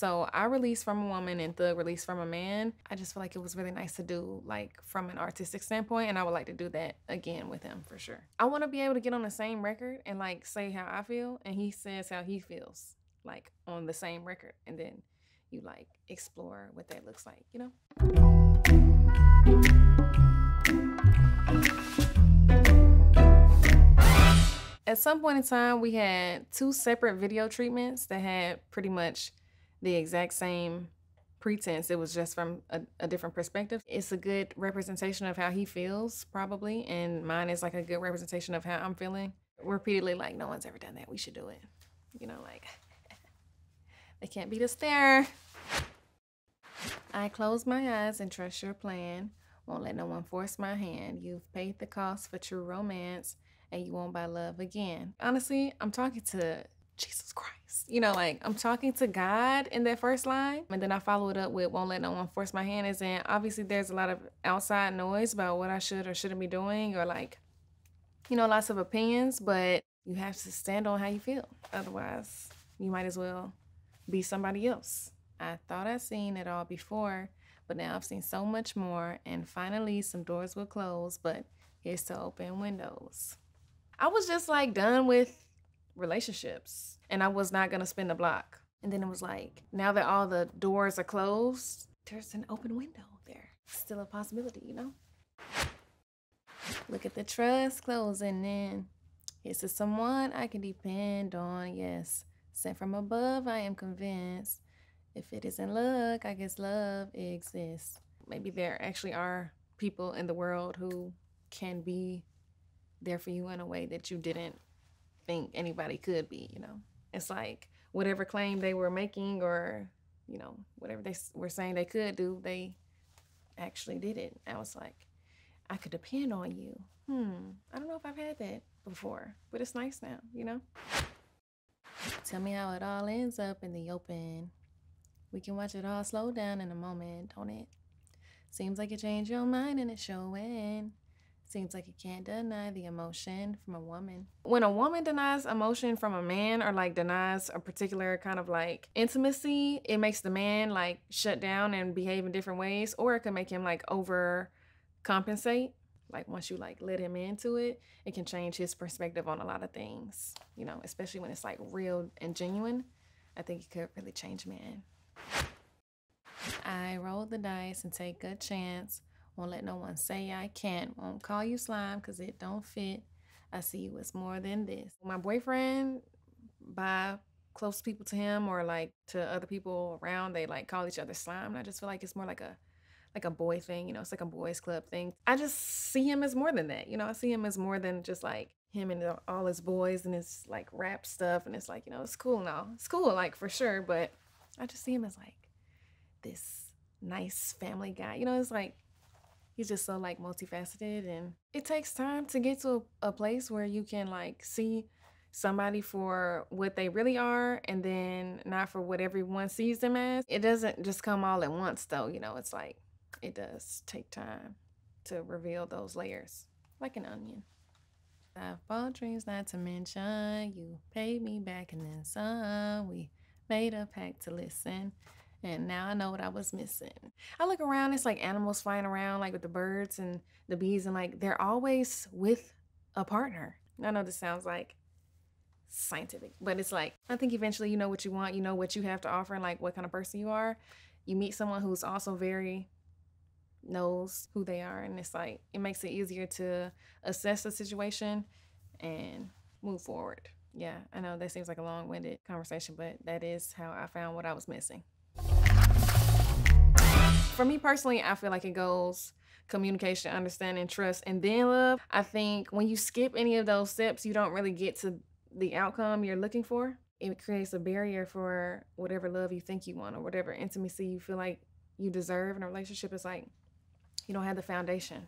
So I released from a woman and Thug released from a man. I just feel like it was really nice to do like from an artistic standpoint and I would like to do that again with him for sure. I want to be able to get on the same record and like say how I feel and he says how he feels like on the same record and then you like explore what that looks like, you know? At some point in time, we had two separate video treatments that had pretty much the exact same pretense. It was just from a, a, different perspective. It's a good representation of how he feels, probably, and mine is like a good representation of how I'm feeling. Repeatedly, like, no one's ever done that. We should do it. You know, like, they can't beat us there. I close my eyes and trust your plan. Won't let no one force my hand. You've paid the cost for true romance, and you won't buy love again. Honestly, I'm talking to Jesus Christ. You know, like I'm talking to God in that first line. And then I follow it up with won't let no one force my hand. Is in obviously there's a lot of outside noise about what I should or shouldn't be doing, or like, you know, lots of opinions, but you have to stand on how you feel. Otherwise, you might as well be somebody else. I thought I'd seen it all before, but now I've seen so much more, and finally some doors will close, but here's to open windows. I was just like done with relationships and I was not gonna spin the block. And then it was like, now that all the doors are closed, there's an open window there. Still a possibility, you know? Look at the trust closing in. This is someone I can depend on, yes. Sent from above, I am convinced. If it isn't luck, I guess love exists. Maybe there actually are people in the world who can be there for you in a way that you didn't think anybody could be, you know. It's like whatever claim they were making or, you know, whatever they were saying they could do, they actually did it. I was like, I could depend on you. Hmm, I don't know if I've had that before, but it's nice now, you know? Tell me how it all ends up in the open. We can watch it all slow down in a moment, don't it? Seems like you changed your mind and it's showing. Seems like you can't deny the emotion from a woman. When a woman denies emotion from a man or like denies a particular kind of like intimacy, it makes the man like shut down and behave in different ways, or it can make him like over compensate. Like once you like let him into it, it can change his perspective on a lot of things, you know, especially when it's like real and genuine. I think it could really change man. I roll the dice and take a chance won't let no one say I can't. Won't call you slime because it don't fit. I see you as more than this. My boyfriend, by close people to him or like to other people around, they like call each other slime. And I just feel like it's more like a like a boy thing, you know, it's like a boys club thing. I just see him as more than that. You know, I see him as more than just like him and all his boys and his like rap stuff. And it's like, you know, it's cool now. It's cool, like for sure. But I just see him as like this nice family guy. You know, it's like he's just so like multifaceted and it takes time to get to a, a place where you can like see somebody for what they really are and then not for what everyone sees them as. It doesn't just come all at once though, you know, it's like it does take time to reveal those layers like an onion. I've bought dreams not to mention. You paid me back and then some. We made a pact to listen. And now I know what I was missing. I look around, it's like animals flying around, like with the birds and the bees, and like they're always with a partner. I know this sounds like scientific, but it's like I think eventually you know what you want, you know what you have to offer, and like what kind of person you are. You meet someone who's also very knows who they are, and it's like it makes it easier to assess the situation and move forward. Yeah, I know that seems like a long winded conversation, but that is how I found what I was missing. For me personally, I feel like it goes communication, understanding, trust, and then love. I think when you skip any of those steps, you don't really get to the outcome you're looking for. It creates a barrier for whatever love you think you want or whatever intimacy you feel like you deserve in a relationship. It's like you don't have the foundation.